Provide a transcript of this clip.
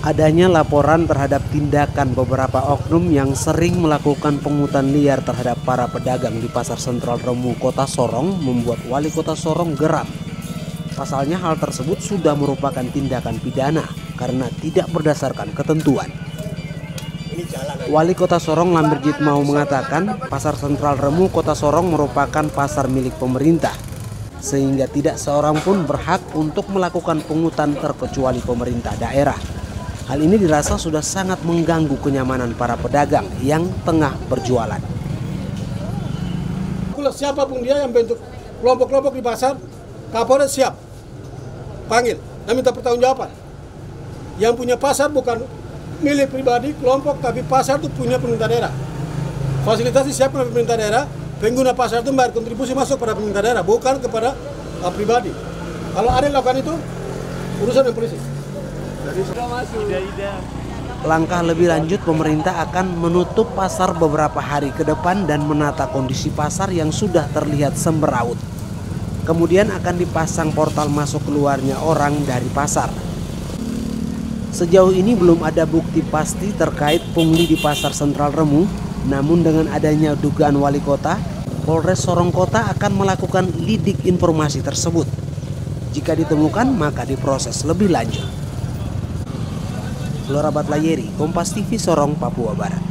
adanya laporan terhadap tindakan beberapa oknum yang sering melakukan pungutan liar terhadap para pedagang di Pasar Sentral Remu, Kota Sorong membuat Wali Kota Sorong geram. Pasalnya hal tersebut sudah merupakan tindakan pidana karena tidak berdasarkan ketentuan. Wali Kota Sorong Lamberjit mau mengatakan Pasar Sentral Remu Kota Sorong merupakan pasar milik pemerintah sehingga tidak seorang pun berhak untuk melakukan pungutan terkecuali pemerintah daerah. Hal ini dirasa sudah sangat mengganggu kenyamanan para pedagang yang tengah berjualan. Siapa pun dia yang bentuk kelompok-kelompok di pasar, Kapolres siap panggil dan minta pertanggungjawaban. Yang punya pasar bukan milik pribadi, kelompok, tapi pasar itu punya pemerintah daerah. Fasilitasi siapa pemerintah daerah, pengguna pasar itu membayar kontribusi masuk pada pemerintah daerah, bukan kepada uh, pribadi. Kalau ada yang lakukan itu, urusan dengan polisi. Langkah lebih lanjut pemerintah akan menutup pasar beberapa hari ke depan dan menata kondisi pasar yang sudah terlihat semeraut. Kemudian akan dipasang portal masuk keluarnya orang dari pasar. Sejauh ini belum ada bukti pasti terkait pungli di pasar sentral Remu, namun dengan adanya dugaan wali kota, Polres Sorong Kota akan melakukan lidik informasi tersebut. Jika ditemukan maka diproses lebih lanjut. Lora Batlayeri, Kompas TV Sorong, Papua Barat.